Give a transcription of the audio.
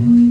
Mm-hmm.